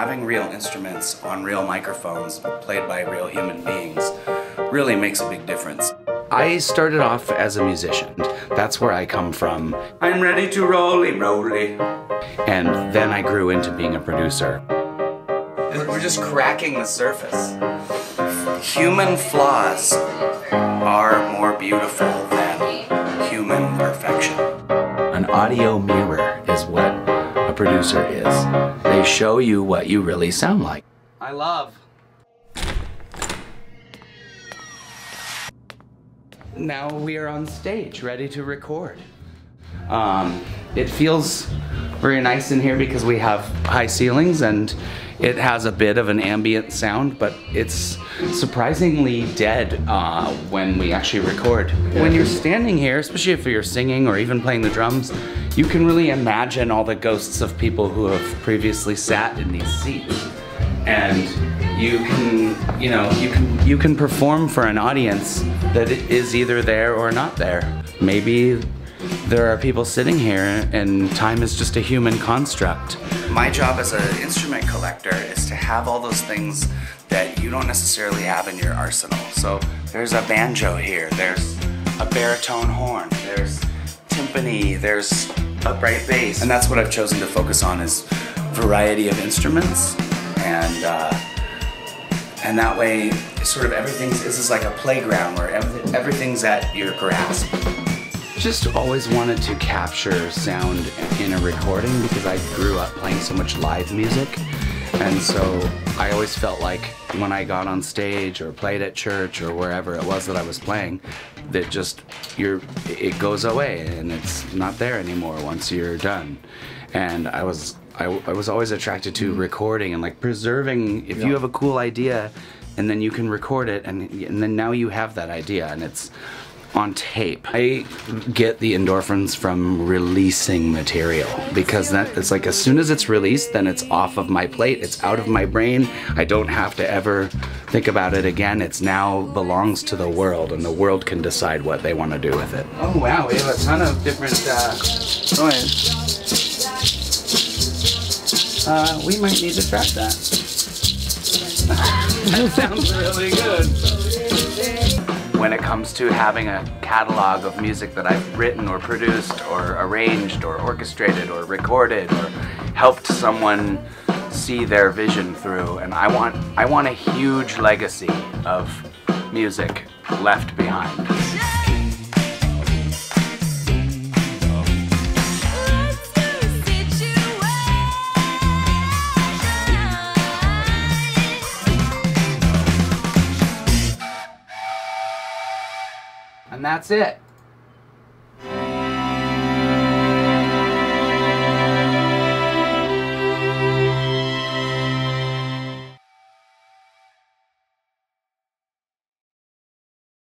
having real instruments on real microphones played by real human beings really makes a big difference. I started off as a musician. That's where I come from. I'm ready to rolly rolly. And then I grew into being a producer. We're just cracking the surface. Human flaws are more beautiful than human perfection. An audio producer is. They show you what you really sound like. I love. Now we are on stage, ready to record. Um, it feels very nice in here because we have high ceilings and it has a bit of an ambient sound, but it's surprisingly dead uh, when we actually record. When you're standing here, especially if you're singing or even playing the drums, you can really imagine all the ghosts of people who have previously sat in these seats. And you can, you know, you can you can perform for an audience that is either there or not there. Maybe there are people sitting here and time is just a human construct. My job as an instrument collector is to have all those things that you don't necessarily have in your arsenal. So there's a banjo here, there's a baritone horn, there's timpani, there's upright bass. And that's what I've chosen to focus on is variety of instruments and uh, and that way sort of everything's this is like a playground where everything's at your grasp just always wanted to capture sound in a recording because I grew up playing so much live music. And so I always felt like when I got on stage or played at church or wherever it was that I was playing, that just you're it goes away and it's not there anymore once you're done. And I was I, I was always attracted to mm-hmm. recording and like preserving if yeah. you have a cool idea and then you can record it and and then now you have that idea and it's on tape. I get the endorphins from releasing material because that it's like as soon as it's released, then it's off of my plate, it's out of my brain. I don't have to ever think about it again. It's now belongs to the world and the world can decide what they want to do with it. Oh wow, we have a ton of different uh, Uh, we might need to track that. that sounds really good when it comes to having a catalog of music that I've written or produced or arranged or orchestrated or recorded or helped someone see their vision through and I want I want a huge legacy of music left behind. And that's it.